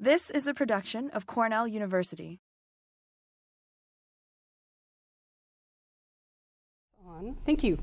This is a production of Cornell University. Thank you.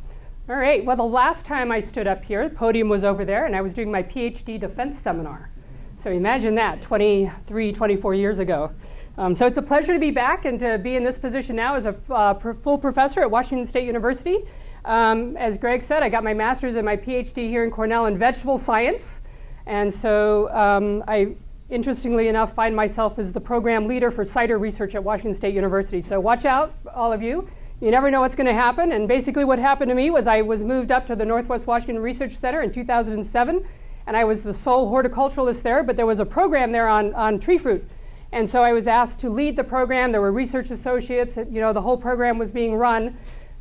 All right, well, the last time I stood up here, the podium was over there, and I was doing my PhD defense seminar. So imagine that 23, 24 years ago. Um, so it's a pleasure to be back and to be in this position now as a uh, full professor at Washington State University. Um, as Greg said, I got my master's and my PhD here in Cornell in vegetable science. And so um, I interestingly enough, find myself as the program leader for cider research at Washington State University. So watch out, all of you. You never know what's going to happen. And basically, what happened to me was I was moved up to the Northwest Washington Research Center in 2007, and I was the sole horticulturalist there. But there was a program there on, on tree fruit. And so I was asked to lead the program. There were research associates. You know, the whole program was being run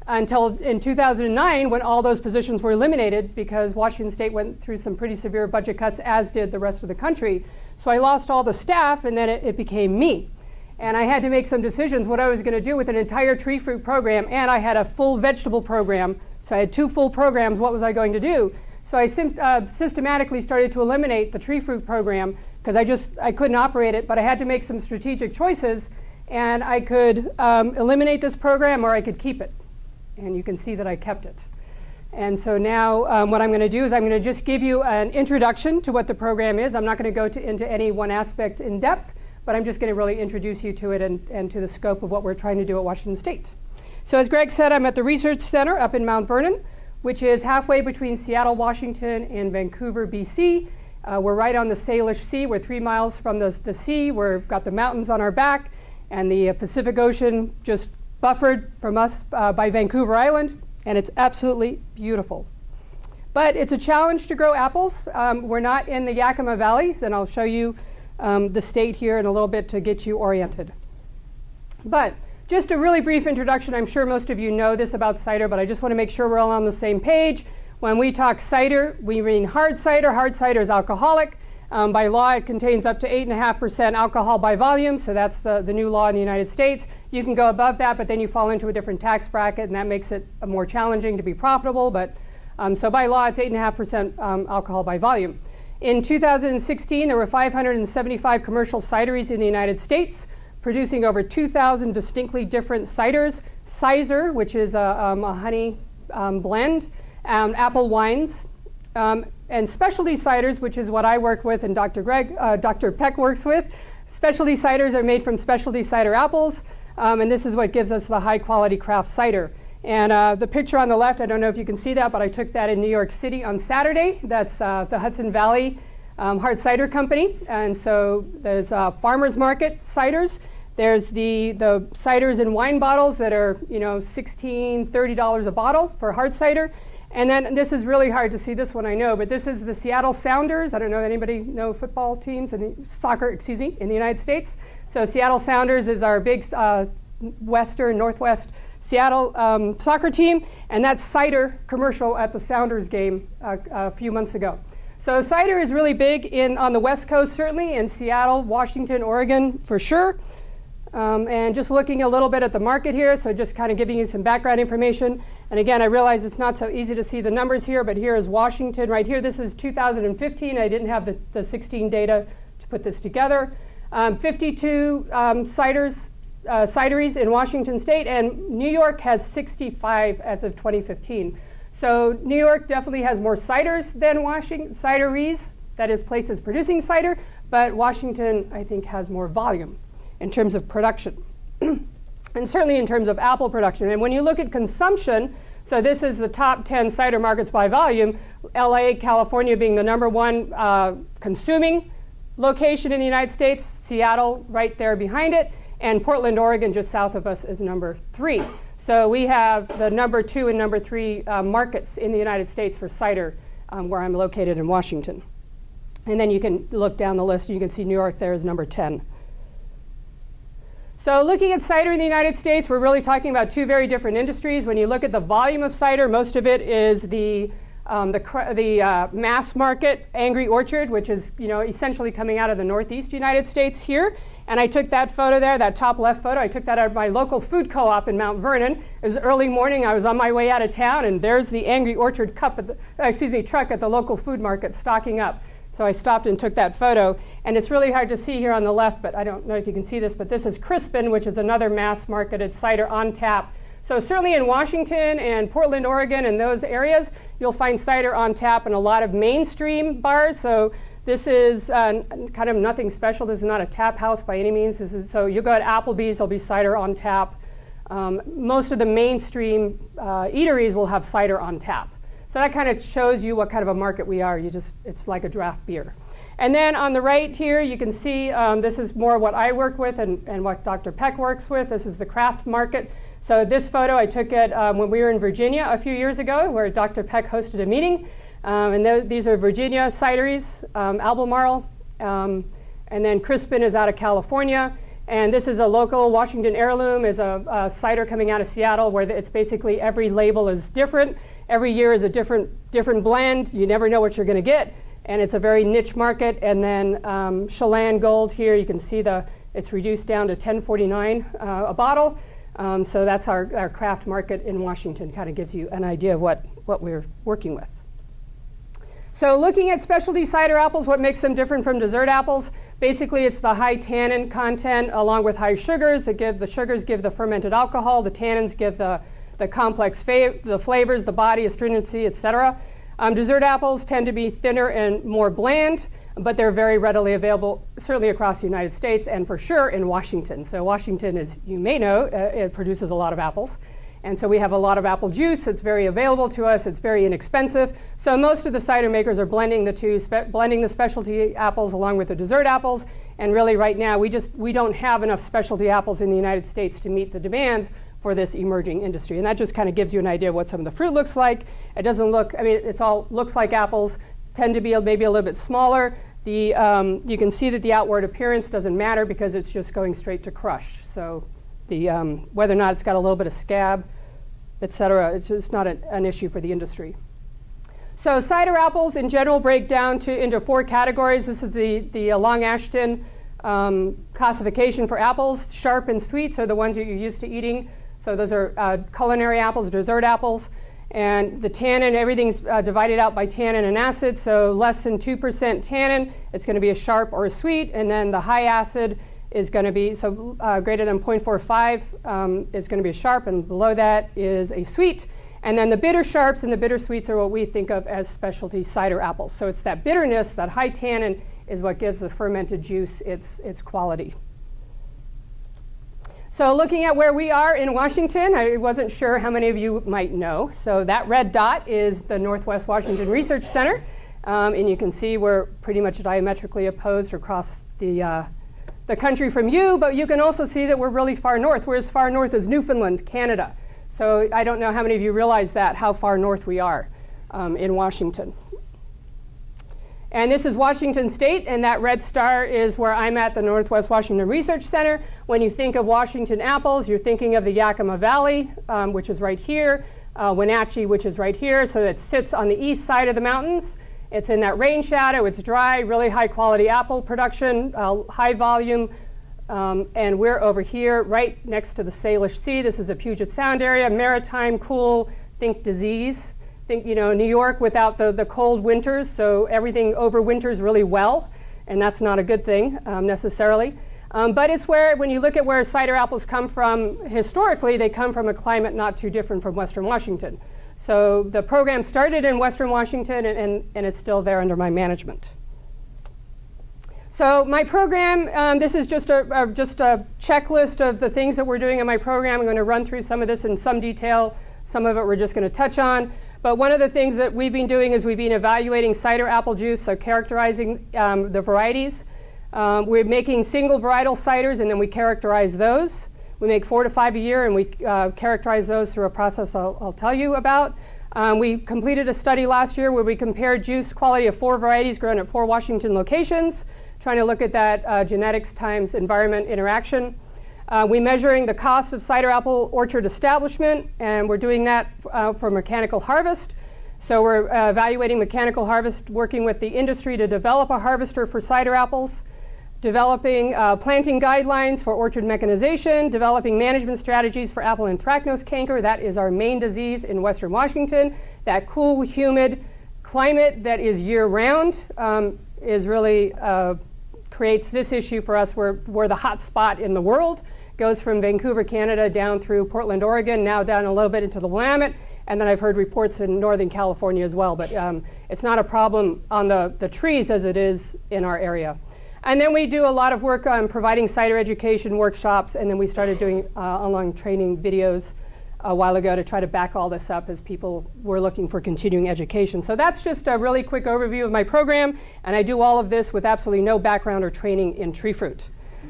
until in 2009 when all those positions were eliminated because Washington State went through some pretty severe budget cuts, as did the rest of the country. So I lost all the staff, and then it, it became me. And I had to make some decisions what I was going to do with an entire tree fruit program, and I had a full vegetable program. So I had two full programs. What was I going to do? So I uh, systematically started to eliminate the tree fruit program because I just I couldn't operate it. But I had to make some strategic choices, and I could um, eliminate this program or I could keep it. And you can see that I kept it. And so now um, what I'm going to do is I'm going to just give you an introduction to what the program is. I'm not going to go into any one aspect in depth, but I'm just going to really introduce you to it and, and to the scope of what we're trying to do at Washington State. So as Greg said, I'm at the Research Center up in Mount Vernon, which is halfway between Seattle, Washington, and Vancouver, BC. Uh, we're right on the Salish Sea. We're three miles from the, the sea. We've got the mountains on our back, and the Pacific Ocean just buffered from us uh, by Vancouver Island and it's absolutely beautiful. But it's a challenge to grow apples. Um, we're not in the Yakima Valleys, and I'll show you um, the state here in a little bit to get you oriented. But just a really brief introduction. I'm sure most of you know this about cider, but I just want to make sure we're all on the same page. When we talk cider, we mean hard cider. Hard cider is alcoholic. Um, by law, it contains up to 8.5% alcohol by volume, so that's the, the new law in the United States. You can go above that, but then you fall into a different tax bracket, and that makes it more challenging to be profitable. But um, so by law, it's 8.5% um, alcohol by volume. In 2016, there were 575 commercial cideries in the United States, producing over 2,000 distinctly different ciders. Cyser, which is a, um, a honey um, blend, apple wines, um, and specialty ciders, which is what I work with and Dr. Greg, uh, Dr. Peck works with. Specialty ciders are made from specialty cider apples, um, and this is what gives us the high quality craft cider. And uh, the picture on the left, I don't know if you can see that, but I took that in New York City on Saturday. That's uh, the Hudson Valley um, Hard Cider Company. And so there's uh, farmers market ciders. There's the, the ciders in wine bottles that are, you know, $16, $30 a bottle for hard cider. And then this is really hard to see this one, I know, but this is the Seattle Sounders. I don't know if anybody know football teams and soccer, excuse me, in the United States. So Seattle Sounders is our big uh, western northwest Seattle um, soccer team, and that's cider commercial at the Sounders game uh, a few months ago. So cider is really big in on the West Coast, certainly in Seattle, Washington, Oregon, for sure. Um, and just looking a little bit at the market here, so just kind of giving you some background information. And again, I realize it's not so easy to see the numbers here, but here is Washington right here. This is 2015. I didn't have the, the 16 data to put this together. Um, 52 um, ciders, uh, cideries in Washington state, and New York has 65 as of 2015. So New York definitely has more ciders than Washington, cideries, that is places producing cider, but Washington, I think, has more volume in terms of production. and certainly in terms of apple production. And when you look at consumption, so this is the top 10 cider markets by volume, LA, California being the number one uh, consuming location in the United States, Seattle right there behind it, and Portland, Oregon, just south of us, is number three. So we have the number two and number three uh, markets in the United States for cider, um, where I'm located in Washington. And then you can look down the list, and you can see New York there is number 10. So looking at cider in the United States, we're really talking about two very different industries. When you look at the volume of cider, most of it is the um, the, the uh, mass market Angry Orchard, which is you know essentially coming out of the Northeast United States here. And I took that photo there, that top left photo. I took that out of my local food co-op in Mount Vernon. It was early morning. I was on my way out of town, and there's the Angry Orchard cup, the, uh, excuse me, truck at the local food market stocking up. So I stopped and took that photo. And it's really hard to see here on the left, but I don't know if you can see this, but this is Crispin, which is another mass marketed cider on tap. So certainly in Washington and Portland, Oregon, and those areas, you'll find cider on tap in a lot of mainstream bars. So this is uh, kind of nothing special. This is not a tap house by any means. Is, so you go to Applebee's, there'll be cider on tap. Um, most of the mainstream uh, eateries will have cider on tap. So that kind of shows you what kind of a market we are. You just, it's like a draft beer. And then on the right here, you can see um, this is more what I work with and, and what Dr. Peck works with. This is the craft market. So this photo I took it um, when we were in Virginia a few years ago, where Dr. Peck hosted a meeting. Um, and th these are Virginia cideries, um, Albemarle, um, and then Crispin is out of California. And this is a local Washington heirloom, is a, a cider coming out of Seattle, where it's basically every label is different every year is a different, different blend. You never know what you're going to get. And it's a very niche market. And then um, Chelan Gold here, you can see the, it's reduced down to 1049 uh, a bottle. Um, so that's our, our craft market in Washington. Kind of gives you an idea of what, what we're working with. So looking at specialty cider apples, what makes them different from dessert apples? Basically, it's the high tannin content along with high sugars that give the sugars give the fermented alcohol, the tannins give the the complex the flavors, the body, astringency, etc. Um, dessert apples tend to be thinner and more bland, but they're very readily available, certainly across the United States and for sure in Washington. So Washington, as you may know, uh, it produces a lot of apples. And so we have a lot of apple juice. It's very available to us. It's very inexpensive. So most of the cider makers are blending the two, blending the specialty apples along with the dessert apples. And really, right now, we just we don't have enough specialty apples in the United States to meet the demands for this emerging industry. And that just kind of gives you an idea of what some of the fruit looks like. It doesn't look, I mean, it's all looks like apples, tend to be maybe a little bit smaller. The, um, you can see that the outward appearance doesn't matter because it's just going straight to crush. So the, um, whether or not it's got a little bit of scab, et cetera, it's just not a, an issue for the industry. So cider apples in general break down to, into four categories. This is the, the Long Ashton um, classification for apples. Sharp and sweets are the ones that you're used to eating. So those are uh, culinary apples, dessert apples. And the tannin, everything's uh, divided out by tannin and acid. So less than 2% tannin, it's going to be a sharp or a sweet. And then the high acid is going to be, so uh, greater than 0.45 um, is going to be a sharp, and below that is a sweet. And then the bitter sharps and the bitter sweets are what we think of as specialty cider apples. So it's that bitterness, that high tannin, is what gives the fermented juice its, its quality. So looking at where we are in Washington, I wasn't sure how many of you might know. So that red dot is the Northwest Washington Research Center. Um, and you can see we're pretty much diametrically opposed across the, uh, the country from you, but you can also see that we're really far north. We're as far north as Newfoundland, Canada. So I don't know how many of you realize that, how far north we are um, in Washington. And this is Washington State, and that red star is where I'm at the Northwest Washington Research Center. When you think of Washington apples, you're thinking of the Yakima Valley, um, which is right here, uh, Wenatchee, which is right here. So it sits on the east side of the mountains. It's in that rain shadow, it's dry, really high quality apple production, uh, high volume. Um, and we're over here right next to the Salish Sea. This is the Puget Sound area, maritime, cool, think disease think, you know, New York without the, the cold winters, so everything overwinters really well, and that's not a good thing um, necessarily. Um, but it's where, when you look at where cider apples come from historically, they come from a climate not too different from Western Washington. So the program started in Western Washington, and, and, and it's still there under my management. So my program, um, this is just a, a, just a checklist of the things that we're doing in my program. I'm going to run through some of this in some detail. Some of it we're just going to touch on. But one of the things that we've been doing is we've been evaluating cider apple juice, so characterizing um, the varieties. Um, we're making single varietal ciders and then we characterize those. We make four to five a year and we uh, characterize those through a process I'll, I'll tell you about. Um, we completed a study last year where we compared juice quality of four varieties grown at four Washington locations, trying to look at that uh, genetics times environment interaction. Uh, we're measuring the cost of cider apple orchard establishment, and we're doing that uh, for mechanical harvest. So we're uh, evaluating mechanical harvest, working with the industry to develop a harvester for cider apples, developing uh, planting guidelines for orchard mechanization, developing management strategies for apple anthracnose canker. That is our main disease in western Washington. That cool, humid climate that is year round. Um, is really uh, creates this issue for us. We're, we're the hot spot in the world. Goes from Vancouver, Canada, down through Portland, Oregon, now down a little bit into the Willamette, and then I've heard reports in Northern California as well. But um, it's not a problem on the, the trees as it is in our area. And then we do a lot of work on providing cider education workshops, and then we started doing uh, online training videos a while ago to try to back all this up as people were looking for continuing education. So that's just a really quick overview of my program, and I do all of this with absolutely no background or training in tree fruit.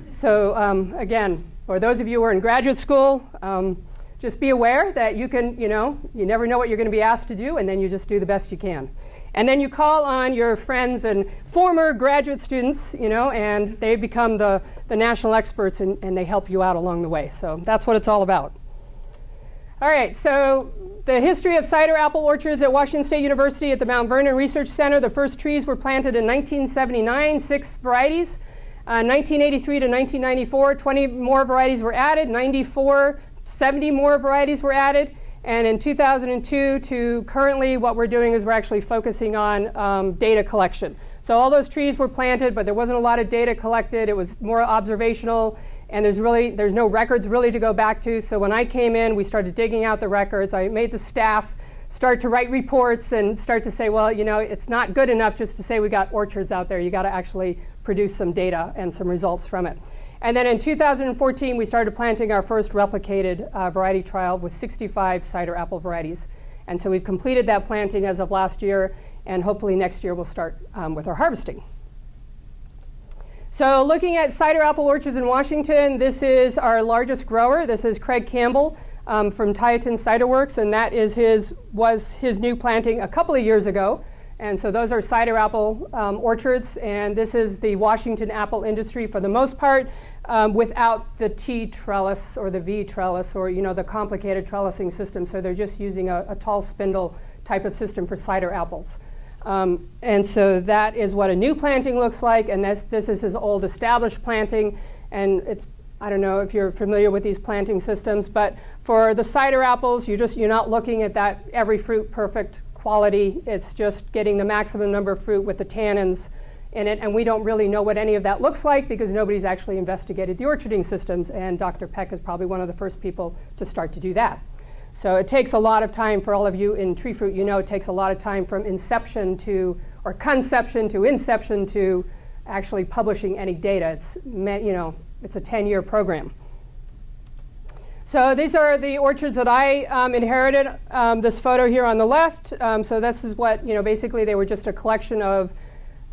So um, again, for those of you who are in graduate school, um, just be aware that you can, you know, you never know what you're going to be asked to do, and then you just do the best you can. And then you call on your friends and former graduate students, you know, and they become the, the national experts and, and they help you out along the way. So that's what it's all about. All right, so the history of cider apple orchards at Washington State University at the Mount Vernon Research Center. The first trees were planted in 1979, six varieties. Uh, 1983 to 1994, 20 more varieties were added. 94, 70 more varieties were added. And in 2002 to currently, what we're doing is we're actually focusing on um, data collection. So all those trees were planted, but there wasn't a lot of data collected. It was more observational, and there's really there's no records really to go back to. So when I came in, we started digging out the records. I made the staff start to write reports and start to say, well, you know, it's not good enough just to say we got orchards out there. You got to actually produce some data and some results from it. And then in 2014, we started planting our first replicated uh, variety trial with 65 cider apple varieties. And so we've completed that planting as of last year, and hopefully next year we'll start um, with our harvesting. So looking at cider apple orchards in Washington, this is our largest grower. This is Craig Campbell um, from Tieton Cider Works, and that is his, was his new planting a couple of years ago. And so those are cider apple um, orchards, and this is the Washington apple industry for the most part um, without the T trellis or the V trellis or you know the complicated trellising system. So they're just using a, a tall spindle type of system for cider apples. Um, and so that is what a new planting looks like, and this, this is his old established planting, and it's I don't know if you're familiar with these planting systems, but for the cider apples, you just you're not looking at that every fruit perfect quality. It's just getting the maximum number of fruit with the tannins in it, and we don't really know what any of that looks like because nobody's actually investigated the orcharding systems, and Dr. Peck is probably one of the first people to start to do that. So it takes a lot of time for all of you in tree fruit, you know it takes a lot of time from inception to, or conception to inception to actually publishing any data. It's, you know, it's a 10-year program. So these are the orchards that I um, inherited. Um, this photo here on the left. Um, so this is what, you know, basically they were just a collection of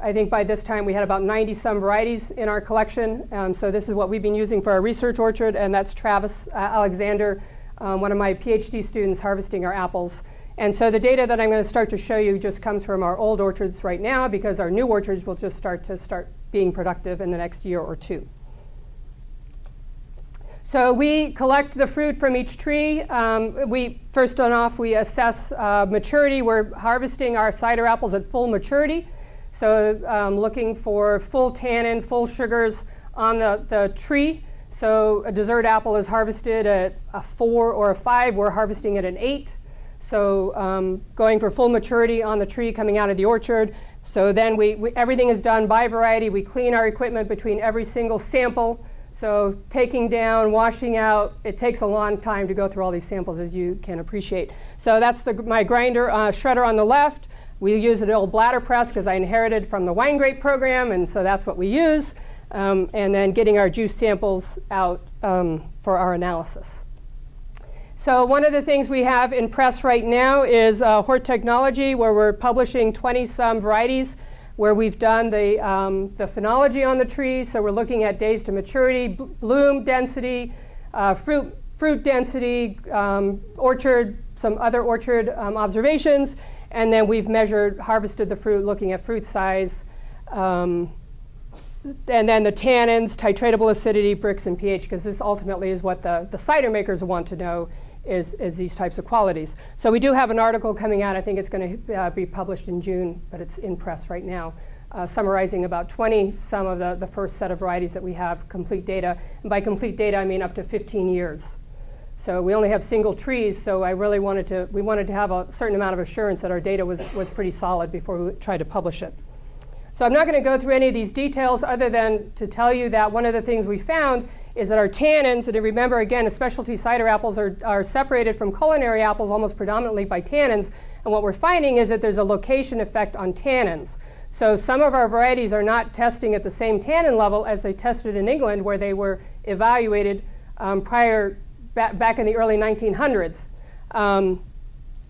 I think by this time we had about 90 some varieties in our collection. Um, so this is what we've been using for our research orchard, and that's Travis uh, Alexander, um, one of my PhD students harvesting our apples. And so the data that I'm going to start to show you just comes from our old orchards right now because our new orchards will just start to start being productive in the next year or two. So we collect the fruit from each tree. Um, we first on off we assess uh, maturity. We're harvesting our cider apples at full maturity. So um, looking for full tannin, full sugars on the, the tree. So a dessert apple is harvested at a four or a five. We're harvesting at an eight. So um, going for full maturity on the tree coming out of the orchard. So then we, we, everything is done by variety. We clean our equipment between every single sample. So taking down, washing out, it takes a long time to go through all these samples as you can appreciate. So that's the, my grinder uh, shredder on the left. We use an old bladder press because I inherited from the wine grape program, and so that's what we use. Um, and then getting our juice samples out um, for our analysis. So one of the things we have in press right now is uh, Hort Technology, where we're publishing 20-some varieties, where we've done the, um, the phenology on the trees. So we're looking at days to maturity, bloom density, uh, fruit, fruit density, um, orchard, some other orchard um, observations, and then we've measured, harvested the fruit, looking at fruit size, um, and then the tannins, titratable acidity, Brix, and pH, because this ultimately is what the, the cider makers want to know is, is these types of qualities. So we do have an article coming out. I think it's going to uh, be published in June, but it's in press right now, uh, summarizing about 20 some of the, the first set of varieties that we have complete data. And by complete data, I mean up to 15 years. So we only have single trees, so I really wanted to, we wanted to have a certain amount of assurance that our data was, was pretty solid before we tried to publish it. So I'm not going to go through any of these details other than to tell you that one of the things we found is that our tannins, and remember again, specialty cider apples are, are separated from culinary apples almost predominantly by tannins. And what we're finding is that there's a location effect on tannins. So some of our varieties are not testing at the same tannin level as they tested in England, where they were evaluated um, prior ba back in the early 1900s. Um,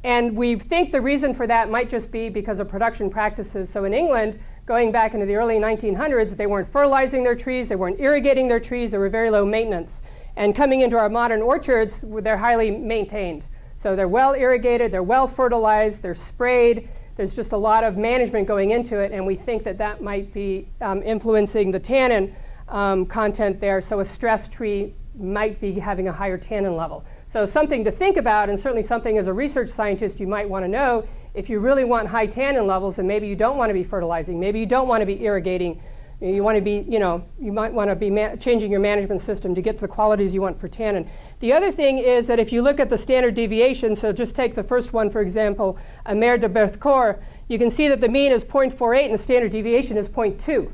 and we think the reason for that might just be because of production practices. So in England, going back into the early 1900s, they weren't fertilizing their trees, they weren't irrigating their trees, they were very low maintenance. And coming into our modern orchards, they're highly maintained. So they're well irrigated, they're well fertilized, they're sprayed. There's just a lot of management going into it, and we think that that might be um, influencing the tannin um, content there. So a stress tree might be having a higher tannin level. So something to think about, and certainly something as a research scientist you might want to know if you really want high tannin levels, and maybe you don't want to be fertilizing, maybe you don't want to be irrigating, you want to be, you know, you might want to be changing your management system to get to the qualities you want for tannin. The other thing is that if you look at the standard deviation, so just take the first one, for example, Amère de Berthecourt, you can see that the mean is 0.48 and the standard deviation is 0.2,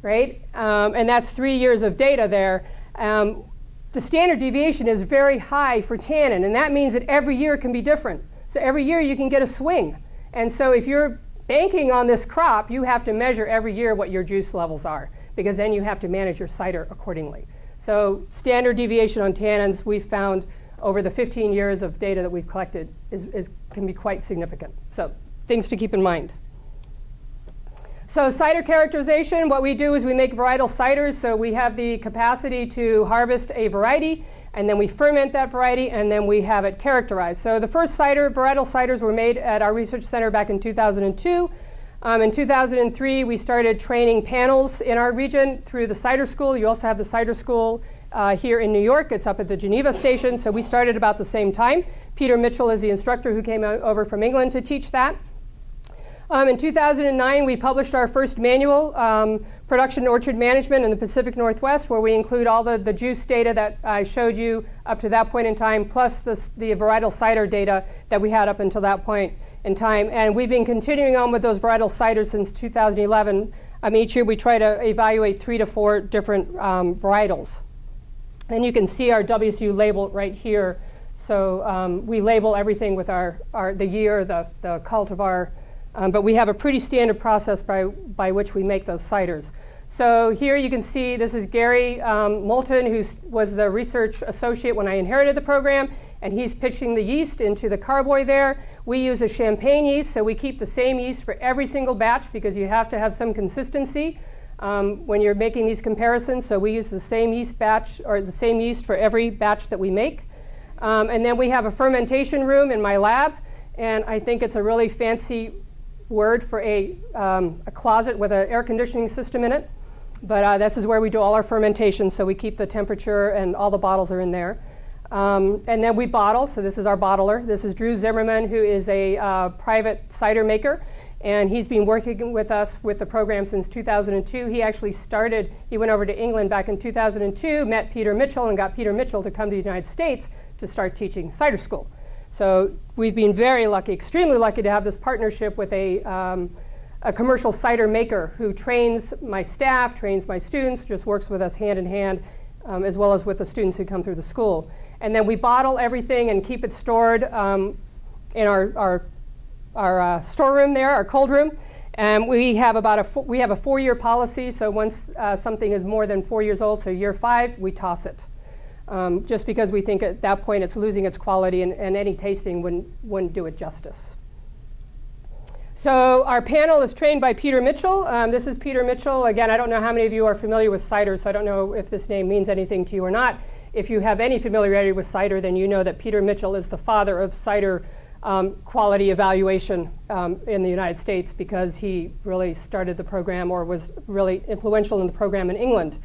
right? Um, and that's three years of data there. Um, the standard deviation is very high for tannin, and that means that every year can be different. So every year you can get a swing. And so if you're banking on this crop, you have to measure every year what your juice levels are, because then you have to manage your cider accordingly. So standard deviation on tannins we've found over the 15 years of data that we've collected is, is, can be quite significant. So things to keep in mind. So cider characterization, what we do is we make varietal ciders. So we have the capacity to harvest a variety, and then we ferment that variety, and then we have it characterized. So the first cider, varietal ciders were made at our research center back in 2002. Um, in 2003, we started training panels in our region through the cider school. You also have the cider school uh, here in New York. It's up at the Geneva station. So we started about the same time. Peter Mitchell is the instructor who came over from England to teach that. Um, in 2009, we published our first manual, um, Production Orchard Management in the Pacific Northwest, where we include all the, the juice data that I showed you up to that point in time, plus the, the varietal cider data that we had up until that point in time. And we've been continuing on with those varietal ciders since 2011. Um, each year we try to evaluate three to four different um, varietals. And you can see our WSU label right here. So um, we label everything with our, our the year, the, the cultivar, um, but we have a pretty standard process by, by which we make those ciders. So here you can see this is Gary um, Moulton, who was the research associate when I inherited the program, and he's pitching the yeast into the carboy there. We use a champagne yeast, so we keep the same yeast for every single batch because you have to have some consistency um, when you're making these comparisons. So we use the same yeast batch or the same yeast for every batch that we make. Um, and then we have a fermentation room in my lab, and I think it's a really fancy word for a, um, a closet with an air conditioning system in it. But uh, this is where we do all our fermentation, so we keep the temperature and all the bottles are in there. Um, and then we bottle, so this is our bottler. This is Drew Zimmerman, who is a uh, private cider maker, and he's been working with us with the program since 2002. He actually started, he went over to England back in 2002, met Peter Mitchell, and got Peter Mitchell to come to the United States to start teaching cider school. So we've been very lucky, extremely lucky to have this partnership with a, um, a commercial cider maker who trains my staff, trains my students, just works with us hand in hand, um, as well as with the students who come through the school. And then we bottle everything and keep it stored um, in our, our, our uh, storeroom there, our cold room. And we have about a we have a four-year policy. So once uh, something is more than four years old, so year five, we toss it um, just because we think at that point it's losing its quality and, and any tasting wouldn't, wouldn't do it justice. So our panel is trained by Peter Mitchell. Um, this is Peter Mitchell. Again, I don't know how many of you are familiar with cider, so I don't know if this name means anything to you or not. If you have any familiarity with cider, then you know that Peter Mitchell is the father of cider um, quality evaluation um, in the United States because he really started the program or was really influential in the program in England.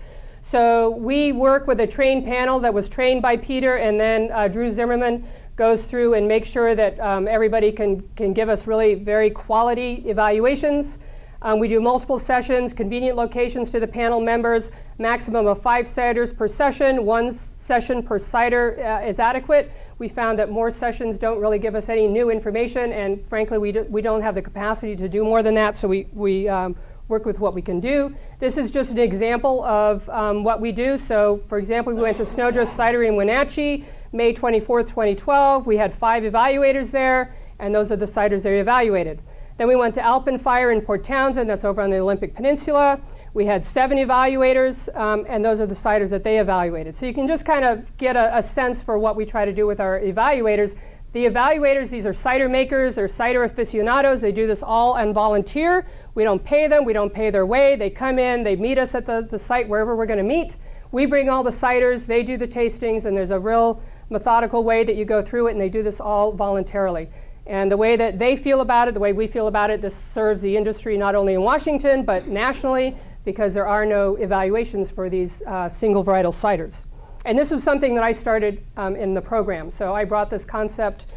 So we work with a trained panel that was trained by Peter, and then uh, Drew Zimmerman goes through and makes sure that um, everybody can, can give us really very quality evaluations. Um, we do multiple sessions, convenient locations to the panel members, maximum of five ciders per session. One session per cider uh, is adequate. We found that more sessions don't really give us any new information, and frankly, we, do, we don't have the capacity to do more than that, so we, we um, work with what we can do. This is just an example of um, what we do. So, for example, we went to Snowdrift Cidery in Wenatchee, May 24th, 2012. We had five evaluators there, and those are the ciders they evaluated. Then we went to Alpenfire in Port Townsend, that's over on the Olympic Peninsula. We had seven evaluators, um, and those are the ciders that they evaluated. So you can just kind of get a, a sense for what we try to do with our evaluators. The evaluators, these are cider makers, they're cider aficionados. They do this all on volunteer. We don't pay them, we don't pay their way. They come in, they meet us at the, the site wherever we're going to meet. We bring all the ciders, they do the tastings, and there's a real methodical way that you go through it, and they do this all voluntarily. And the way that they feel about it, the way we feel about it, this serves the industry not only in Washington, but nationally, because there are no evaluations for these uh, single varietal ciders. And this was something that I started um, in the program. So I brought this concept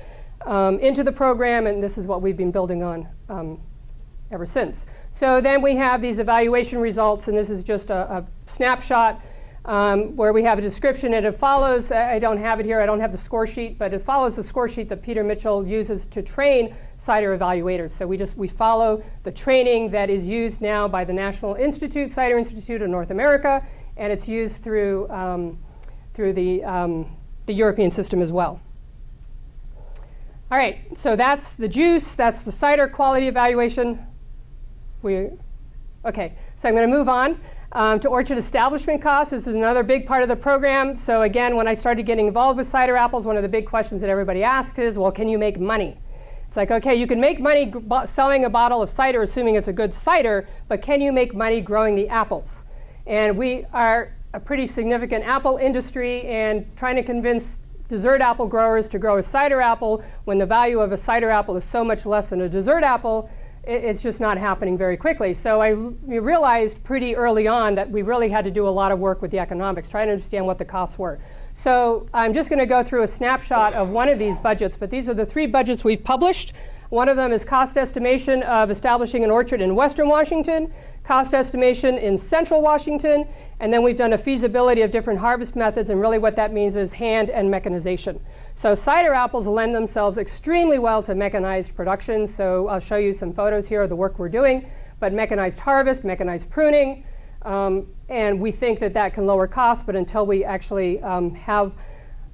um, into the program, and this is what we've been building on um, ever since. So then we have these evaluation results, and this is just a, a snapshot um, where we have a description, and it follows. I don't have it here. I don't have the score sheet, but it follows the score sheet that Peter Mitchell uses to train cider evaluators. So we just we follow the training that is used now by the National Institute, Cider Institute of North America, and it's used through um, through the, um, the European system as well. All right, so that's the juice, that's the cider quality evaluation. We, okay, so I'm going to move on um, to orchard establishment costs. This is another big part of the program. So again, when I started getting involved with cider apples, one of the big questions that everybody asks is, well, can you make money? It's like, okay, you can make money selling a bottle of cider, assuming it's a good cider, but can you make money growing the apples? And we are a pretty significant apple industry and trying to convince dessert apple growers to grow a cider apple when the value of a cider apple is so much less than a dessert apple, it's just not happening very quickly. So I realized pretty early on that we really had to do a lot of work with the economics, trying to understand what the costs were. So I'm just going to go through a snapshot of one of these budgets, but these are the three budgets we've published. One of them is cost estimation of establishing an orchard in western Washington, cost estimation in central Washington, and then we've done a feasibility of different harvest methods, and really what that means is hand and mechanization. So cider apples lend themselves extremely well to mechanized production, so I'll show you some photos here of the work we're doing, but mechanized harvest, mechanized pruning, um, and we think that that can lower costs, but until we actually um, have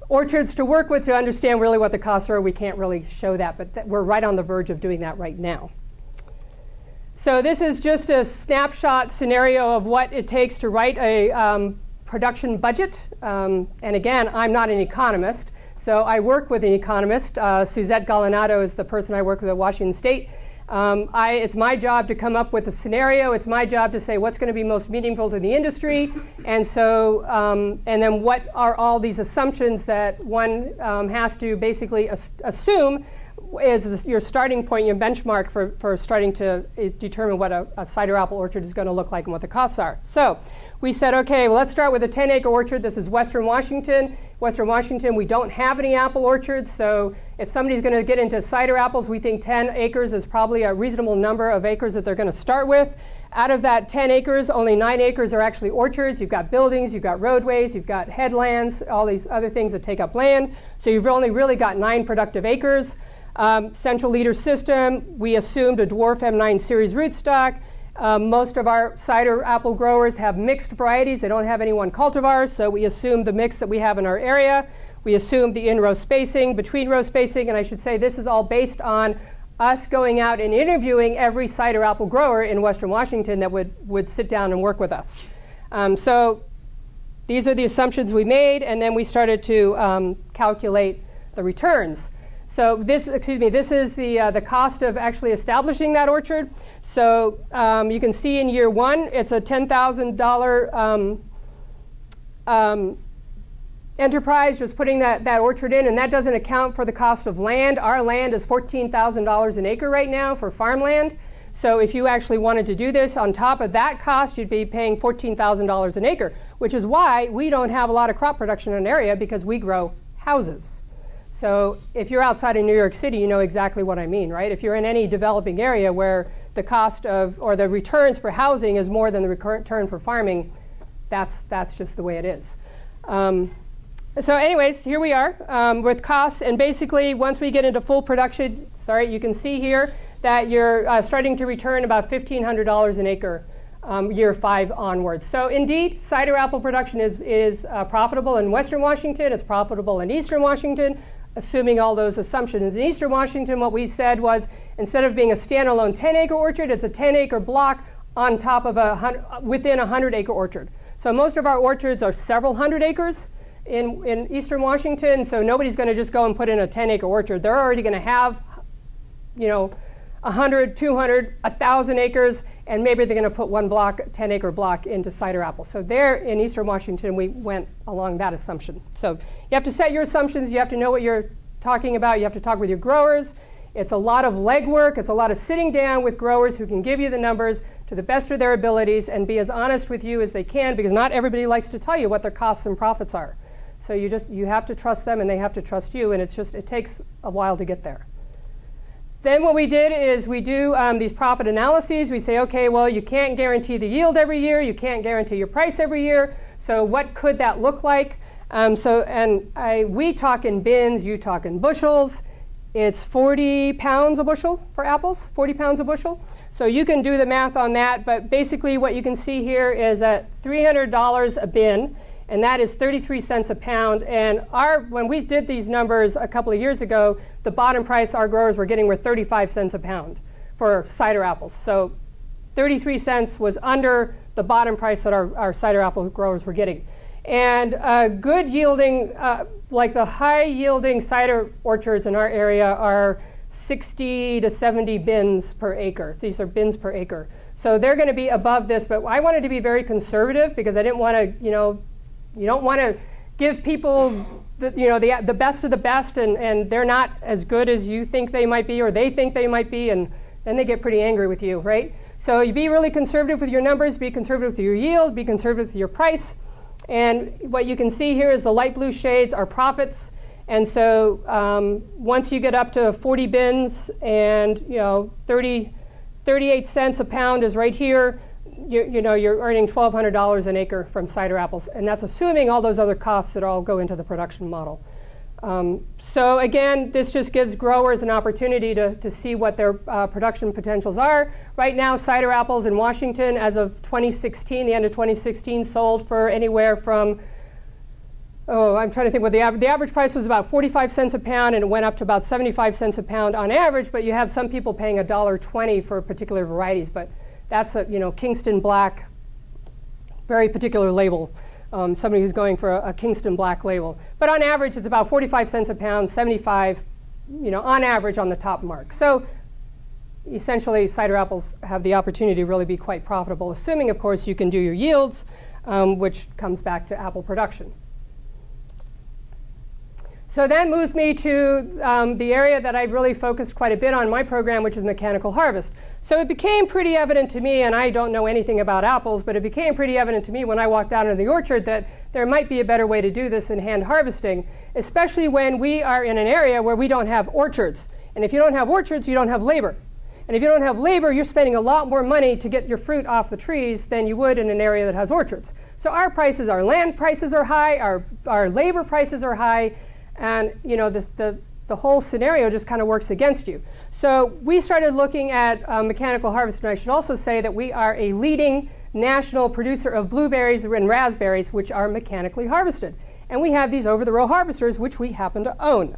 orchards to work with to understand really what the costs are. We can't really show that, but th we're right on the verge of doing that right now. So this is just a snapshot scenario of what it takes to write a um, production budget. Um, and again, I'm not an economist, so I work with an economist. Uh, Suzette Galinato is the person I work with at Washington State. Um, I, it's my job to come up with a scenario. It's my job to say what's going to be most meaningful to the industry, and so um, and then what are all these assumptions that one um, has to basically as- assume is your starting point, your benchmark for, for starting to determine what a, a cider apple orchard is going to look like and what the costs are. So we said, okay, well, let's start with a 10 acre orchard. This is Western Washington. Western Washington, we don't have any apple orchards, so if somebody's going to get into cider apples, we think 10 acres is probably a reasonable number of acres that they're going to start with. Out of that 10 acres, only 9 acres are actually orchards. You've got buildings, you've got roadways, you've got headlands, all these other things that take up land. So you've only really got 9 productive acres. Um, central leader system, we assumed a dwarf M9 series rootstock. Um, most of our cider apple growers have mixed varieties. They don't have any one cultivars, so we assume the mix that we have in our area. We assume the in-row spacing, between row spacing, and I should say this is all based on us going out and interviewing every cider apple grower in Western Washington that would, would sit down and work with us. Um, so these are the assumptions we made, and then we started to um, calculate the returns. So this, excuse me, this is the, uh, the cost of actually establishing that orchard. So um, you can see in year one, it's a $10,000 um, um, enterprise just putting that, that orchard in, and that doesn't account for the cost of land. Our land is $14,000 an acre right now for farmland. So if you actually wanted to do this on top of that cost, you'd be paying $14,000 an acre, which is why we don't have a lot of crop production in an area because we grow houses. So if you're outside of New York City, you know exactly what I mean, right? If you're in any developing area where the cost of or the returns for housing is more than the return for farming, that's that's just the way it is. Um, so, anyways, here we are um, with costs, and basically once we get into full production, sorry, you can see here that you're uh, starting to return about $1,500 an acre um, year five onwards. So indeed, cider apple production is, is uh, profitable in Western Washington, it's profitable in Eastern Washington, assuming all those assumptions. In Eastern Washington, what we said was instead of being a standalone 10 acre orchard, it's a 10 acre block on top of a within a 100 acre orchard. So most of our orchards are several hundred acres in, in Eastern Washington, so nobody's going to just go and put in a 10 acre orchard. They're already going to have, you know, 100, 200, 1,000 acres, and maybe they're going to put one block, 10 acre block into cider apples. So there in Eastern Washington, we went along that assumption. So you have to set your assumptions, you have to know what you're talking about, you have to talk with your growers. It's a lot of legwork, it's a lot of sitting down with growers who can give you the numbers to the best of their abilities and be as honest with you as they can because not everybody likes to tell you what their costs and profits are. So you just you have to trust them and they have to trust you and it's just it takes a while to get there. Then what we did is we do um, these profit analyses. We say, okay, well, you can't guarantee the yield every year. You can't guarantee your price every year. So what could that look like? Um, so, and I, we talk in bins, you talk in bushels. It's 40 pounds a bushel for apples, 40 pounds a bushel. So you can do the math on that, but basically what you can see here is at $300 a bin, and that is 33 cents a pound. And our, when we did these numbers a couple of years ago, the bottom price our growers were getting were 35 cents a pound for cider apples. So 33 cents was under the bottom price that our, our cider apple growers were getting. And good yielding, uh, like the high yielding cider orchards in our area are 60 to 70 bins per acre. These are bins per acre. So they're going to be above this, but I wanted to be very conservative because I didn't want to, you know, you don't want to give people the, you know, the, the best of the best and, and they're not as good as you think they might be or they think they might be and then they get pretty angry with you, right? So you be really conservative with your numbers, be conservative with your yield, be conservative with your price. And what you can see here is the light blue shades are profits. And so um, once you get up to 40 bins and you know 30, 38 cents a pound is right here, you, you know, you're earning $1,200 an acre from cider apples, and that's assuming all those other costs that all go into the production model. Um, so again, this just gives growers an opportunity to, to see what their uh, production potentials are. Right now, cider apples in Washington, as of 2016, the end of 2016, sold for anywhere from oh, I'm trying to think what the average, the average price was about 45 cents a pound and it went up to about 75 cents a pound on average, but you have some people paying $1.20 for particular varieties. But that's a you know Kingston Black, very particular label. Um, somebody who's going for a, a, Kingston Black label. But on average, it's about 45 cents a pound, 75, you know, on average on the top mark. So essentially, cider apples have the opportunity to really be quite profitable, assuming, of course, you can do your yields, um, which comes back to apple production. So that moves me to um, the area that I've really focused quite a bit on my program, which is mechanical harvest. So it became pretty evident to me, and I don't know anything about apples, but it became pretty evident to me when I walked out into the orchard that there might be a better way to do this than hand harvesting, especially when we are in an area where we don't have orchards. And if you don't have orchards, you don't have labor. And if you don't have labor, you're spending a lot more money to get your fruit off the trees than you would in an area that has orchards. So our prices, our land prices are high, our, our labor prices are high, and you know this, the, the whole scenario just kind of works against you. So we started looking at uh, mechanical harvest, and I should also say that we are a leading national producer of blueberries and raspberries, which are mechanically harvested. And we have these over-the-row harvesters, which we happen to own.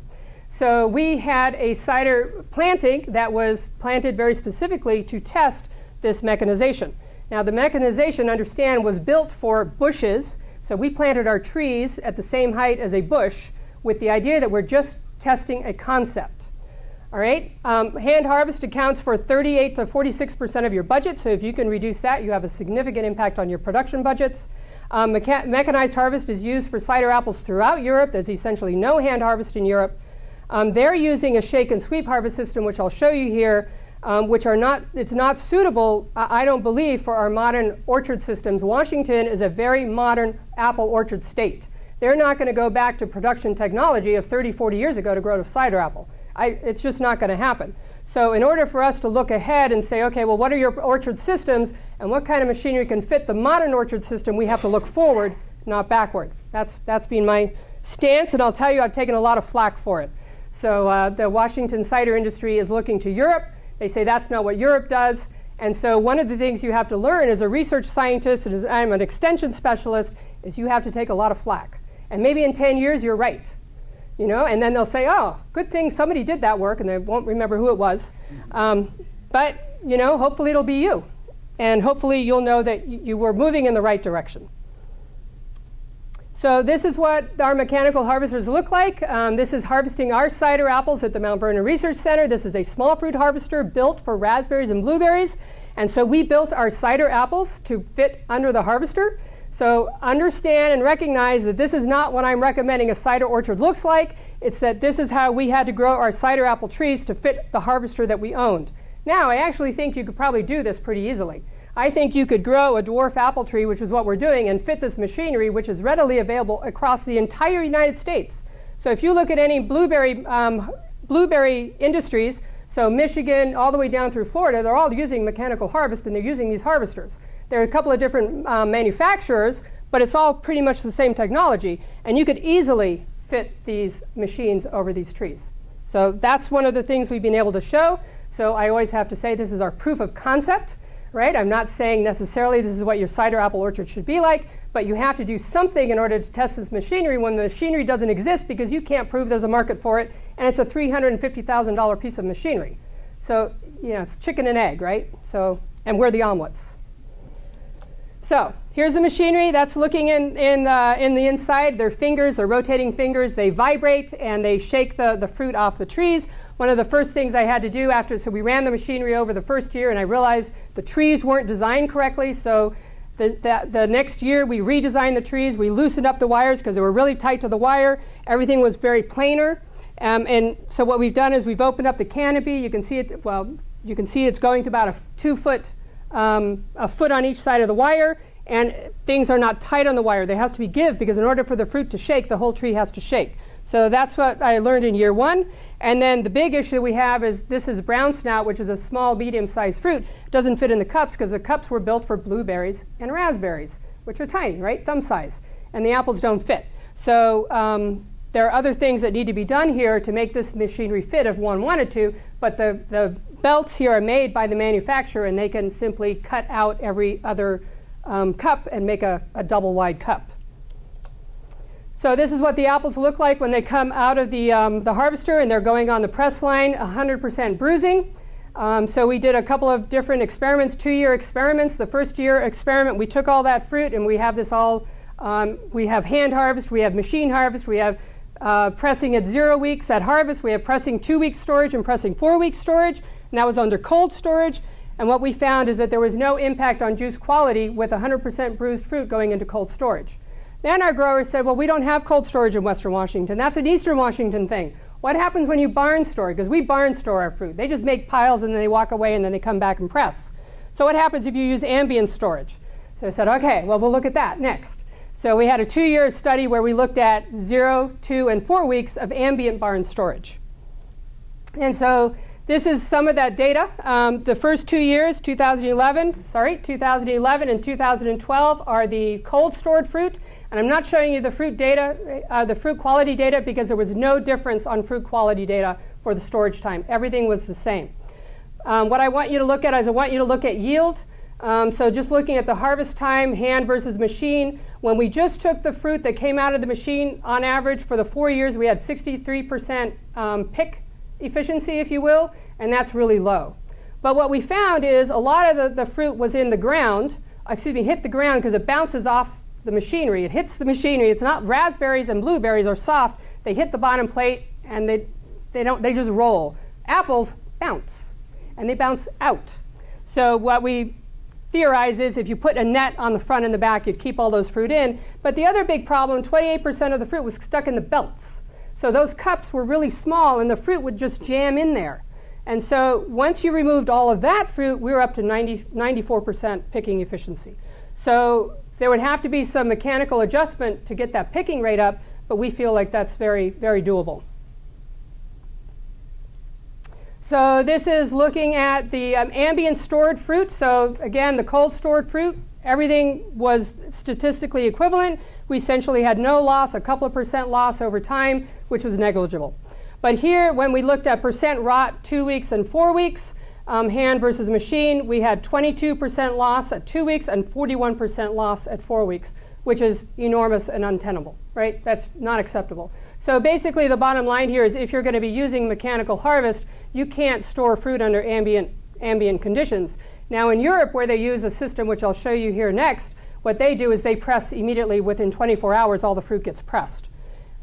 So we had a cider planting that was planted very specifically to test this mechanization. Now the mechanization, understand, was built for bushes. So we planted our trees at the same height as a bush with the idea that we're just testing a concept. All right, um, hand harvest accounts for 38 to 46% of your budget, so if you can reduce that, you have a significant impact on your production budgets. Um, mecha mechanized harvest is used for cider apples throughout Europe. There's essentially no hand harvest in Europe. Um, they're using a shake and sweep harvest system, which I'll show you here, um, which are not, it's not suitable, I, I don't believe, for our modern orchard systems. Washington is a very modern apple orchard state. They're not going to go back to production technology of 30, 40 years ago to grow a cider apple. I, it's just not going to happen. So in order for us to look ahead and say, okay, well, what are your orchard systems and what kind of machinery can fit the modern orchard system, we have to look forward, not backward. That's, that's been my stance, and I'll tell you, I've taken a lot of flack for it. So uh, the Washington cider industry is looking to Europe They say that's not what Europe does. And so one of the things you have to learn as a research scientist, and as I'm an extension specialist, is you have to take a lot of flack. And maybe in 10 years you're right. You know, and then they'll say, oh, good thing somebody did that work, and they won't remember who it was. Um, but, you know, hopefully it'll be you. And hopefully you'll know that you were moving in the right direction. So this is what our mechanical harvesters look like. Um, this is harvesting our cider apples at the Mount Vernon Research Center. This is a small fruit harvester built for raspberries and blueberries. And so we built our cider apples to fit under the harvester. So understand and recognize that this is not what I'm recommending a cider orchard looks like. It's that this is how we had to grow our cider apple trees to fit the harvester that we owned. Now, I actually think you could probably do this pretty easily. I think you could grow a dwarf apple tree, which is what we're doing, and fit this machinery, which is readily available across the entire United States. So if you look at any blueberry, um, blueberry industries, so Michigan all the way down through Florida, they're all using mechanical harvest and they're using these harvesters. There are a couple of different um, manufacturers, but it's all pretty much the same technology. And you could easily fit these machines over these trees. So that's one of the things we've been able to show. So I always have to say this is our proof of concept right? I'm not saying necessarily this is what your cider apple orchard should be like, but you have to do something in order to test this machinery when the machinery doesn't exist because you can't prove there's a market for it, and it's a $350,000 piece of machinery. So, you know, it's chicken and egg, right? So, and we're the omelets. So here's the machinery that's looking in, in, uh, in the inside. Their fingers, their rotating fingers, they vibrate and they shake the, the fruit off the trees. One of the first things I had to do after, so we ran the machinery over the first year and I realized the trees weren't designed correctly. So the, the, the next year we redesigned the trees. We loosened up the wires because they were really tight to the wire. Everything was very planar. Um, and so what we've done is we've opened up the canopy. You can see it, well, you can see it's going to about a two foot um, a foot on each side of the wire, and things are not tight on the wire. There has to be give because in order for the fruit to shake, the whole tree has to shake. So that's what I learned in year one. And then the big issue we have is this is brown snout, which is a small, medium-sized fruit. It doesn't fit in the cups because the cups were built for blueberries and raspberries, which are tiny, right, thumb size, and the apples don't fit. So um, there are other things that need to be done here to make this machinery fit if one wanted to, but the, the belts here are made by the manufacturer and they can simply cut out every other um, cup and make a, a, double wide cup. So this is what the apples look like when they come out of the, um, the harvester and they're going on the press line, 100% bruising. Um, so we did a couple of different experiments, two-year experiments. The first year experiment, we took all that fruit and we have this all, um, we have hand harvest, we have machine harvest, we have uh, pressing at zero weeks at harvest, we have pressing two weeks storage and pressing four weeks storage and that was under cold storage. And what we found is that there was no impact on juice quality with 100% bruised fruit going into cold storage. Then our growers said, well, we don't have cold storage in Western Washington. That's an Eastern Washington thing. What happens when you barn store? Because we barn store our fruit. They just make piles and then they walk away and then they come back and press. So what happens if you use ambient storage? So I said, okay, well, we'll look at that next. So we had a two-year study where we looked at zero, two, and four weeks of ambient barn storage. And so this is some of that data. Um, the first two years, 2011, sorry, 2011 and 2012 are the cold stored fruit. And I'm not showing you the fruit data, uh, the fruit quality data, because there was no difference on fruit quality data for the storage time. Everything was the same. Um, what I want you to look at is I want you to look at yield. Um, so just looking at the harvest time, hand versus machine. When we just took the fruit that came out of the machine, on average for the four years, we had 63% um, pick efficiency, if you will, and that's really low. But what we found is a lot of the, the fruit was in the ground, excuse me, hit the ground because it bounces off the machinery. It hits the machinery. It's not raspberries and blueberries are soft. They hit the bottom plate and they, they, don't, they just roll. Apples bounce and they bounce out. So what we theorize is if you put a net on the front and the back, you'd keep all those fruit in. But the other big problem, 28% of the fruit was stuck in the belts. So those cups were really small and the fruit would just jam in there. And so once you removed all of that fruit, we were up to 90, 94% picking efficiency. So there would have to be some mechanical adjustment to get that picking rate up, but we feel like that's very, very doable. So this is looking at the um, ambient stored fruit. So again, the cold stored fruit, everything was statistically equivalent. We essentially had no loss, a couple of percent loss over time, which was negligible. But here, when we looked at percent rot two weeks and four weeks, um, hand versus machine, we had 22% loss at two weeks and 41% loss at four weeks, which is enormous and untenable, right? That's not acceptable. So basically, the bottom line here is if you're going to be using mechanical harvest, you can't store fruit under ambient, ambient conditions. Now, in Europe, where they use a system which I'll show you here next, what they do is they press immediately within 24 hours, all the fruit gets pressed.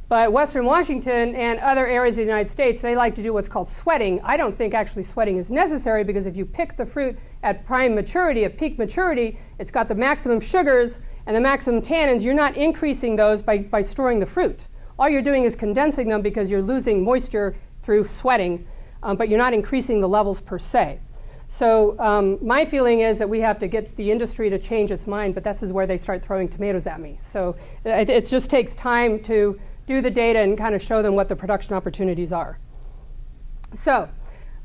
But Western Washington and other areas of the United States, they like to do what's called sweating. I don't think actually sweating is necessary because if you pick the fruit at prime maturity, at peak maturity, it's got the maximum sugars and the maximum tannins. You're not increasing those by, by storing the fruit. All you're doing is condensing them because you're losing moisture through sweating, um, but you're not increasing the levels per se. So um, my feeling is that we have to get the industry to change its mind, but this is where they start throwing tomatoes at me. So it, it just takes time to do the data and kind of show them what the production opportunities are. So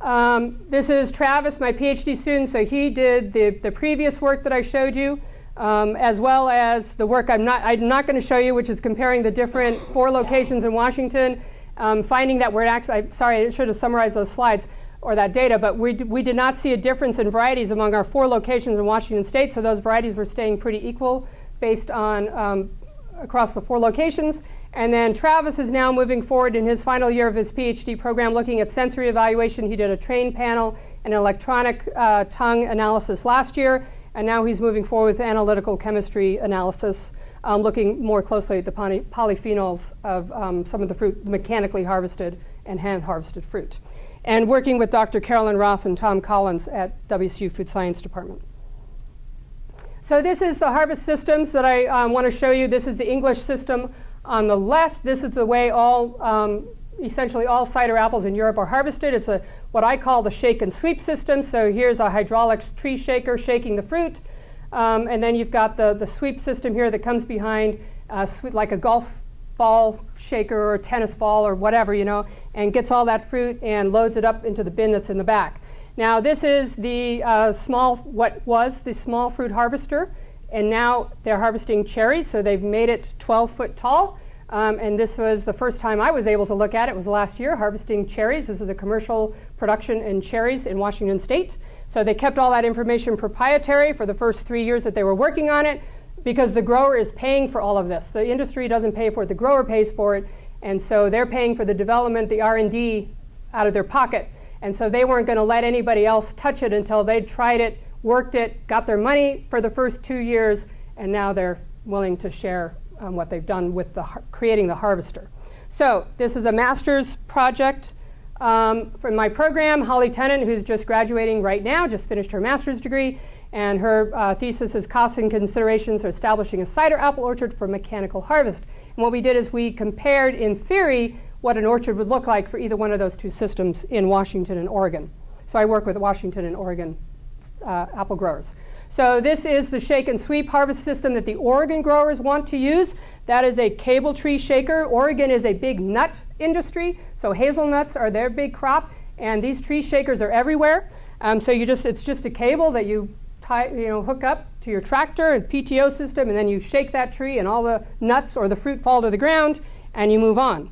um, this is Travis, my PhD student. So he did the, the previous work that I showed you, um, as well as the work I'm not, I'm not going to show you, which is comparing the different four locations in Washington, um, finding that we're actually, I'm sorry, I should have summarized those slides or that data, but we, we did not see a difference in varieties among our four locations in Washington state. So those varieties were staying pretty equal based on um, across the four locations. And then Travis is now moving forward in his final year of his PhD program looking at sensory evaluation. He did a train panel and electronic uh, tongue analysis last year, and now he's moving forward with analytical chemistry analysis, um, looking more closely at the poly- polyphenols of um, some of the fruit, mechanically harvested and hand harvested fruit. And working with Dr. Carolyn Ross and Tom Collins at WSU Food Science Department. So this is the harvest systems that I um, want to show you. This is the English system on the left, this is the way all, um, essentially all cider apples in Europe are harvested. It's a, what I call the shake and sweep system. So here's a hydraulic tree shaker shaking the fruit. Um, and then you've got the, the sweep system here that comes behind, uh, like a golf ball shaker or tennis ball or whatever, you know, and gets all that fruit and loads it up into the bin that's in the back. Now, this is the uh, small, what was the small fruit harvester and now they're harvesting cherries, so they've made it 12 foot tall. Um, and this was the first time I was able to look at it. it was last year harvesting cherries. This is a commercial production in cherries in Washington State. So they kept all that information proprietary for the first three years that they were working on it because the grower is paying for all of this. The industry doesn't pay for it, the grower pays for it. And so they're paying for the development, the R&D out of their pocket. And so they weren't going to let anybody else touch it until they'd tried it worked it, got their money for the first two years, and now they're willing to share um, what they've done with the creating the harvester. So this is a master's project um, from my program. Holly Tennant, who's just graduating right now, just finished her master's degree, and her uh, thesis is costs and considerations for establishing a cider apple orchard for mechanical harvest. And what we did is we compared, in theory, what an orchard would look like for either one of those two systems in Washington and Oregon. So I work with Washington and Oregon uh, apple growers. So this is the shake and sweep harvest system that the Oregon growers want to use. That is a cable tree shaker. Oregon is a big nut industry, so hazelnuts are their big crop, and these tree shakers are everywhere. Um, so you just it's just a cable that you tie, you know, hook up to your tractor and PTO system, and then you shake that tree, and all the nuts or the fruit fall to the ground, and you move on.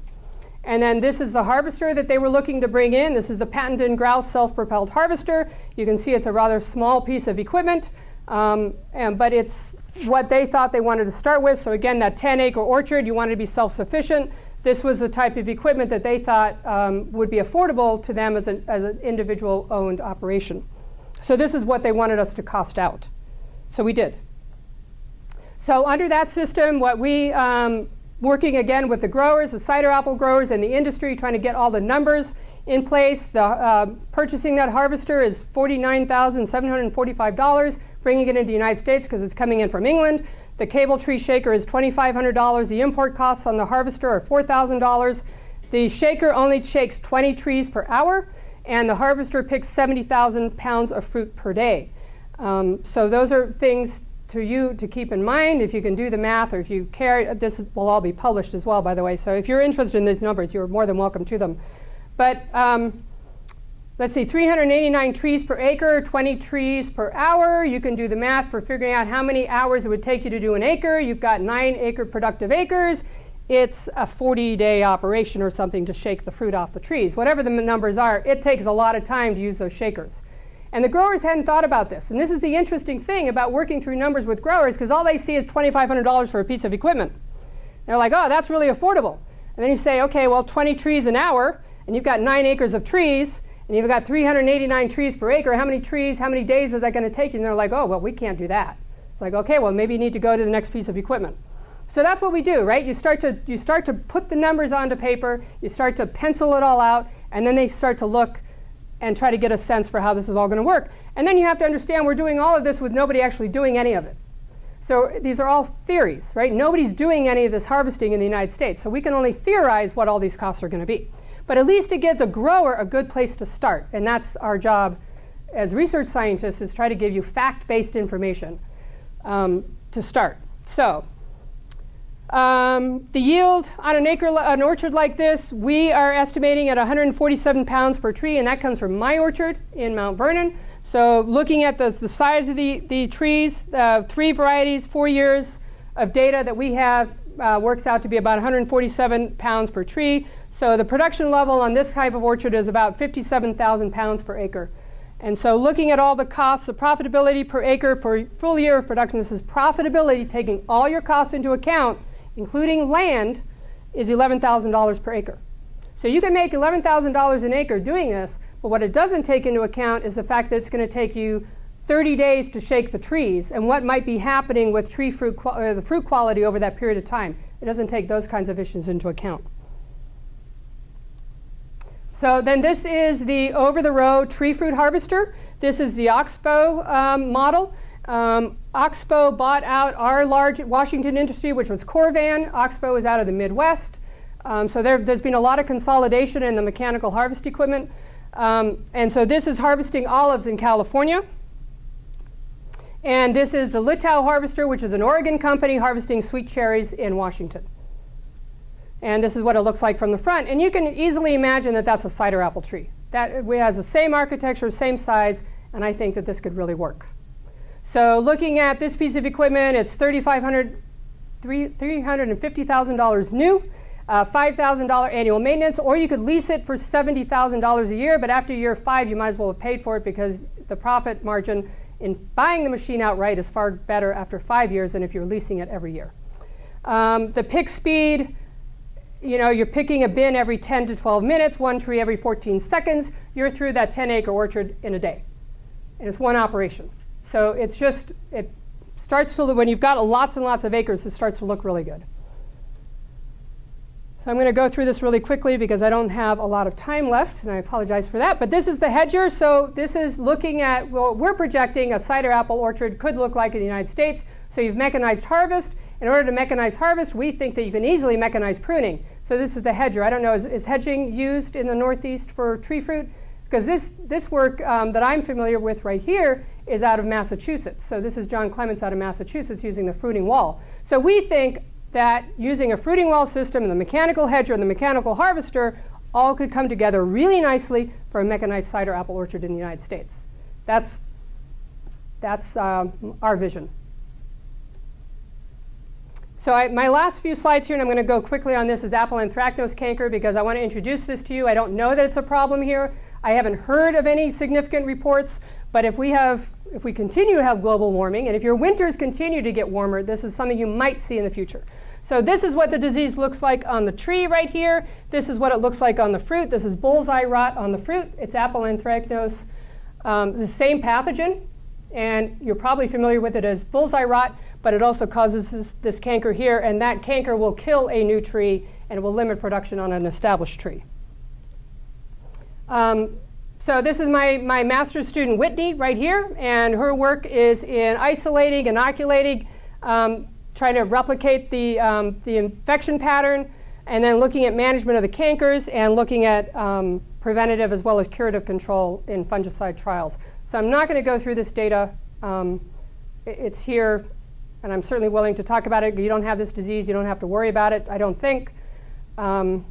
And then this is the harvester that they were looking to bring in. This is the patented Grouse self-propelled harvester. You can see it's a rather small piece of equipment, um, and, but it's what they thought they wanted to start with. So again, that 10-acre orchard, you wanted to be self-sufficient. This was the type of equipment that they thought um, would be affordable to them as, as an individual-owned operation. So this is what they wanted us to cost out. So we did. So under that system, what we um, working again with the growers, the cider apple growers, and the industry, trying to get all the numbers in place. The uh, purchasing that harvester is $49,745, bringing it into the United States because it's coming in from England. The cable tree shaker is $2,500. The import costs on the harvester are $4,000. The shaker only shakes 20 trees per hour, and the harvester picks 70,000 pounds of fruit per day. Um, so those are things to you to keep in mind if you can do the math or if you care. This will all be published as well, by the way. So if you're interested in these numbers, you're more than welcome to them. But um, let's see, 389 trees per acre, 20 trees per hour. You can do the math for figuring out how many hours it would take you to do an acre. You've got nine acre productive acres. It's a 40 day operation or something to shake the fruit off the trees. Whatever the numbers are, it takes a lot of time to use those shakers. And the growers hadn't thought about this. And this is the interesting thing about working through numbers with growers because all they see is $2,500 for a piece of equipment. They're like, oh, that's really affordable. And then you say, okay, well, 20 trees an hour, and you've got nine acres of trees, and you've got 389 trees per acre. How many trees, how many days is that going to take you? And they're like, oh, well, we can't do that. It's like, okay, well, maybe you need to go to the next piece of equipment. So that's what we do, right? You start to you start to put the numbers onto paper, you start to pencil it all out, and then they start to look and try to get a sense for how this is all going to work. And then you have to understand we're doing all of this with nobody actually doing any of it. So these are all theories, right? Nobody's doing any of this harvesting in the United States. So we can only theorize what all these costs are going to be. But at least it gives a grower a good place to start. And that's our job as research scientists is try to give you fact-based information um, to start. So um, the yield on an acre, an orchard like this, we are estimating at 147 pounds per tree, and that comes from my orchard in Mount Vernon. So looking at the, the size of the, the trees, uh, three varieties, four years of data that we have uh, works out to be about 147 pounds per tree. So the production level on this type of orchard is about 57,000 pounds per acre. And so looking at all the costs, the profitability per acre for full year of production, this is profitability taking all your costs into account including land, is $11,000 per acre. So you can make $11,000 an acre doing this, but what it doesn't take into account is the fact that it's going to take you 30 days to shake the trees and what might be happening with tree fruit, uh, the fruit quality over that period of time. It doesn't take those kinds of issues into account. So then this is the over-the-road tree fruit harvester. This is the Oxbow um, model. Um, Oxbow bought out our large Washington industry, which was Korvan. Oxbow is out of the Midwest. Um, so there, has been a lot of consolidation in the mechanical harvest equipment. Um, and so this is harvesting olives in California. And this is the Littau Harvester, which is an Oregon company harvesting sweet cherries in Washington. And this is what it looks like from the front. And you can easily imagine that that's a cider apple tree. That has the same architecture, same size, and I think that this could really work. So looking at this piece of equipment, it's $3,500, $350,000 new, uh, $5,000 annual maintenance, or you could lease it for $70,000 a year, but after year five, you might as well have paid for it because the profit margin in buying the machine outright is far better after five years than if you're leasing it every year. Um, the pick speed, you know, you're picking a bin every 10 to 12 minutes, one tree every 14 seconds. You're through that 10 acre orchard in a day. And it's one operation. So it's just, it starts to, when you've got lots and lots of acres, it starts to look really good. So I'm going to go through this really quickly because I don't have a lot of time left, and I apologize for that. But this is the hedger. So this is looking at what we're projecting a cider apple orchard could look like in the United States. So you've mechanized harvest. In order to mechanize harvest, we think that you can easily mechanize pruning. So this is the hedger. I don't know, is, is hedging used in the Northeast for tree fruit? Because this, this work um, that I'm familiar with right here is out of Massachusetts. So this is Jon Clements out of Massachusetts using the fruiting wall. So we think that using a fruiting wall system and the mechanical hedger and the mechanical harvester all could come together really nicely for a mechanized cider apple orchard in the United States. That's, that's uh, our vision. So I, my last few slides here, and I'm going to go quickly on this, is apple anthracnose canker because I want to introduce this to you. I don't know that it's a problem here. I haven't heard of any significant reports, but if we have if we continue to have global warming, and if your winters continue to get warmer, this is something you might see in the future. So this is what the disease looks like on the tree right here. This is what it looks like on the fruit. This is bullseye rot on the fruit. It's apple anthracnose, um, the same pathogen, and you're probably familiar with it as bullseye rot, but it also causes this, this canker here, and that canker will kill a new tree and it will limit production on an established tree. Um, so this is my, my master's student, Whitney, right here, and her work is in isolating, inoculating, um, trying to replicate the, um, the infection pattern, and then looking at management of the cankers and looking at um, preventative as well as curative control in fungicide trials. So I'm not going to go through this data. Um, it's here, and I'm certainly willing to talk about it. You don't have this disease. You don't have to worry about it, I don't think. Um,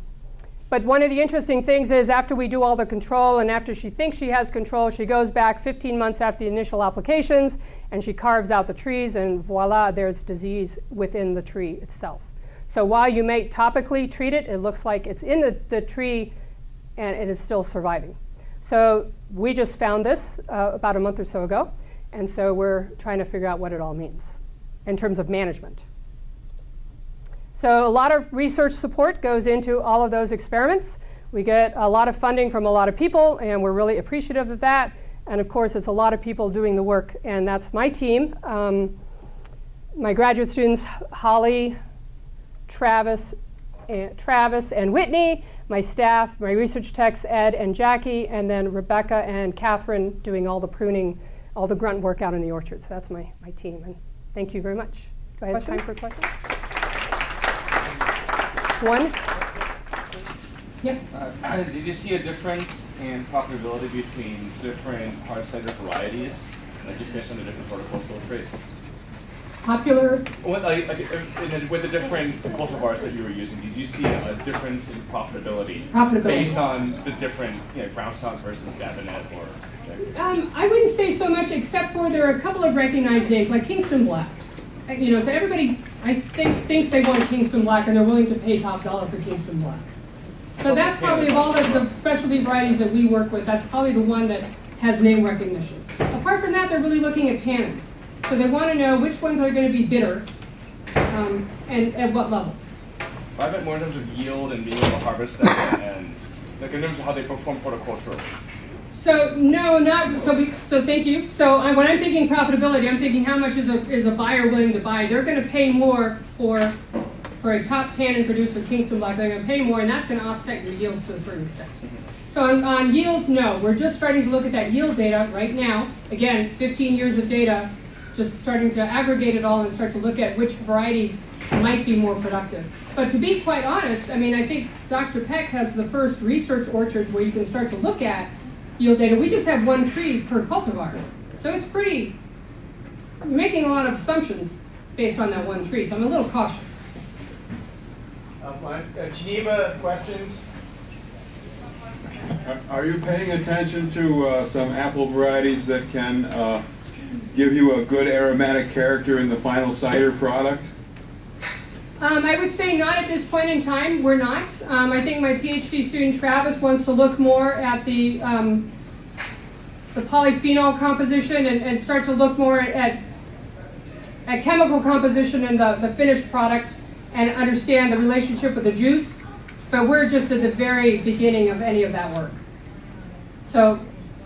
but one of the interesting things is after we do all the control and after she thinks she has control, she goes back 15 months after the initial applications and she carves out the trees and voila, there's disease within the tree itself. So while you may topically treat it, it looks like it's in the, the tree and it is still surviving. So we just found this uh, about a month or so ago, and so we're trying to figure out what it all means in terms of management. So a lot of research support goes into all of those experiments. We get a lot of funding from a lot of people, and we're really appreciative of that. And of course, it's a lot of people doing the work, and that's my team. Um, my graduate students, Holly, Travis, and, Travis and Whitney, my staff, my research techs, Ed and Jackie, and then Rebecca and Catherine doing all the pruning, all the grunt work out in the orchard. So that's my, my team. And thank you very much. Do I have time for questions? One? Yeah. Uh, did you see a difference in profitability between different hard cider varieties, like just based on the different horticultural traits? Popular. With, like, the, with the different cultivars that you were using, did you see a difference in profitability, profitability. based on the different, you know, Brown Snout versus Dabinett or? Um, I wouldn't say so much, except for there are a couple of recognized names, like Kingston Black. Uh, you know, so everybody, I think, thinks they want Kingston Black, and they're willing to pay top dollar for Kingston Black. So that's probably of all the, the specialty varieties that we work with, that's probably the one that has name recognition. Apart from that, they're really looking at tannins. So they want to know which ones are going to be bitter um, and at what level. I meant more in terms of yield and being able to harvest them and like in terms of how they perform horticulturally. So no, not so. We, so thank you. So I, when I'm thinking profitability, I'm thinking how much is a is a buyer willing to buy? They're going to pay more for for a top tannin producer, Kingston Black, they're going to pay more, and that's going to offset your yield to a certain extent. So on, on, yield, no. We're just starting to look at that yield data right now. Again, 15 years of data, just starting to aggregate it all and start to look at which varieties might be more productive. But to be quite honest, I mean, I think Dr. Peck has the first research orchards where you can start to look at yield data. We just have one tree per cultivar. So it's pretty, making a lot of assumptions based on that one tree. So I'm a little cautious. Um, uh, Geneva questions? Are you paying attention to uh, some apple varieties that can uh, give you a good aromatic character in the final cider product? Um, I would say not at this point in time. We're not. Um, I think my PhD student Travis wants to look more at the um, the polyphenol composition and, and, start to look more at at chemical composition in the, the finished product and understand the relationship with the juice, but we're just at the very beginning of any of that work. So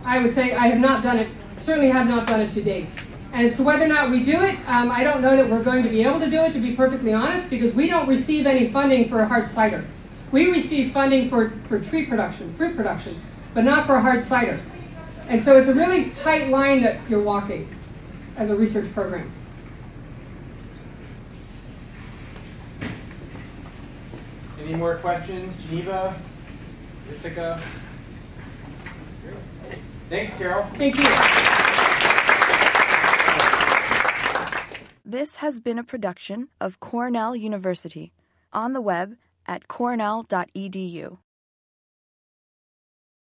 I would say I have not done it, certainly have not done it to date. As to whether or not we do it, um, I don't know that we're going to be able to do it, to be perfectly honest, because we don't receive any funding for a hard cider. We receive funding for, for tree production, fruit production, but not for hard cider. And so it's a really tight line that you're walking as a research program. Any more questions? Geneva? Jessica? Thanks, Carol. Thank you. This has been a production of Cornell University on the web at cornell.edu.